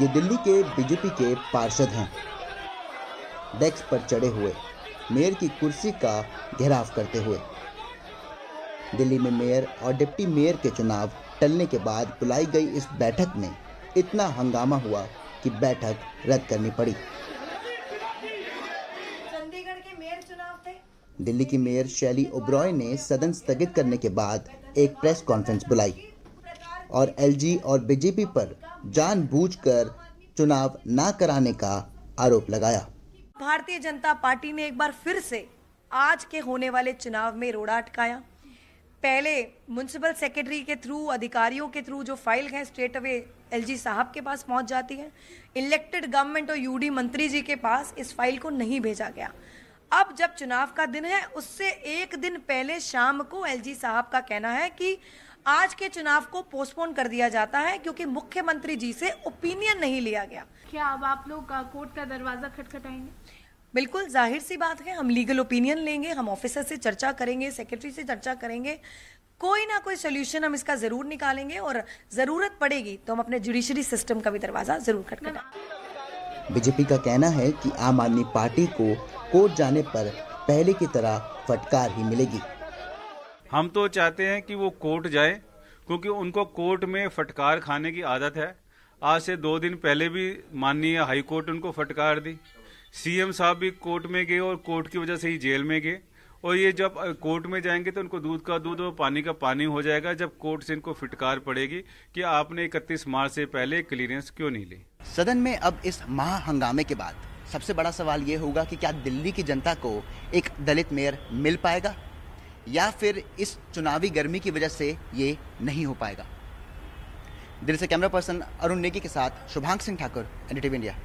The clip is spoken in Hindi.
ये दिल्ली के बीजेपी के पार्षद हैं। डेस्क पर चढ़े हुए मेयर की कुर्सी का घेराव करते हुए। दिल्ली में मेयर और डिप्टी मेयर के चुनाव टलने के बाद बुलाई गई इस बैठक में इतना हंगामा हुआ कि बैठक रद्द करनी पड़ी। चंडीगढ़ के मेयर चुनाव थे। दिल्ली की मेयर शैली ओब्रॉय ने सदन स्थगित करने के बाद एक प्रेस कॉन्फ्रेंस बुलाई। और एलजी और बीजेपी पर जानबूझकर चुनाव ना कराने का आरोप लगाया। भारतीय जनता पार्टी ने एक बार फिर से आज के होने वाले चुनाव में रोड़ा अटकाया। पहले म्यूनसिपल सेक्रेटरी के थ्रू, अधिकारियों के थ्रू जो फ़ाइल है स्ट्रेट अवे एलजी साहब के पास पहुँच जाती है। इलेक्टेड गवर्नमेंट और यूडी मंत्री जी के पास इस फ़ाइल को नहीं भेजा गया। अब जब चुनाव का दिन है उससे एक दिन पहले शाम को एलजी साहब का कहना है कि आज के चुनाव को पोस्टपोन कर दिया जाता है क्योंकि मुख्यमंत्री जी से ओपिनियन नहीं लिया गया। क्या अब आप लोग कोर्ट का दरवाज़ा खटखटाएँगे? बिल्कुल ज़ाहिर सी बात है हम लीगल ओपिनियन लेंगे हम ऑफिसर से चर्चा करेंगे सेक्रेटरी से चर्चा करेंगे। कोई ना कोई सोल्यूशन हम इसका ज़रूर निकालेंगे और ज़रूरत पड़ेगी तो हम अपने जुडिशरी सिस्टम का भी दरवाज़ा ज़रूर खटखटाएँगे। बीजेपी का कहना है कि आम आदमी पार्टी को कोर्ट जाने पर पहले की तरह फटकार ही मिलेगी। हम तो चाहते हैं कि वो कोर्ट जाए, क्योंकि उनको कोर्ट में फटकार खाने की आदत है। आज से दो दिन पहले भी माननीय हाई कोर्ट उनको फटकार दी। सीएम साहब भी कोर्ट में गए और कोर्ट की वजह से ही जेल में गए। और ये जब कोर्ट में जाएँगे तो उनको दूध का दूध और पानी का पानी हो जाएगा, जब कोर्ट से इनको फिटकार पड़ेगी कि आपने इकतीस मार्च से पहले क्लियरेंस क्यों नहीं ली। सदन में अब इस महा हंगामे के बाद सबसे बड़ा सवाल ये होगा कि क्या दिल्ली की जनता को एक दलित मेयर मिल पाएगा? या फिर इस चुनावी गर्मी की वजह से ये नहीं हो पाएगा? दिल्ली से कैमरा पर्सन अरुण नेगी के साथ शुभांग सिंह ठाकुर, एनडीटीवी इंडिया।